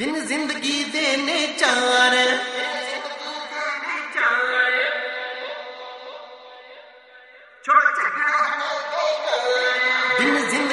दिन जिंदगी देने चार दिन जिंदगी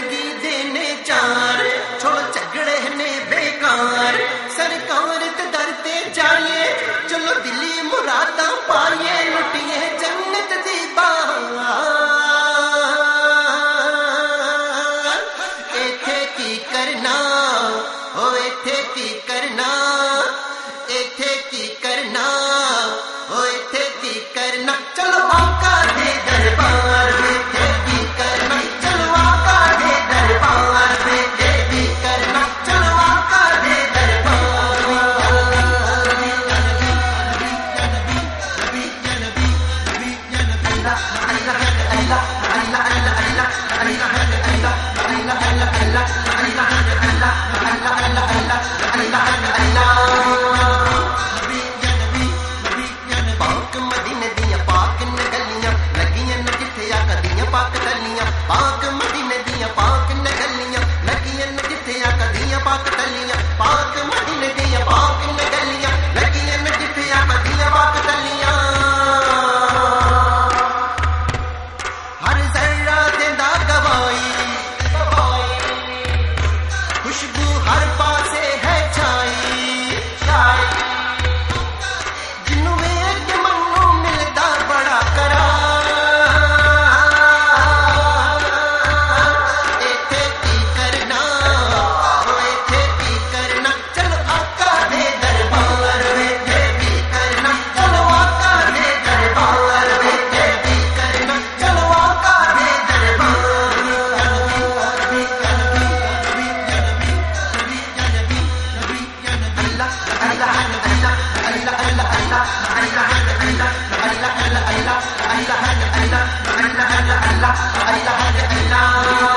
I'm not gonna lie. هلا هلا هلا هلا هلا هلا هلا هلا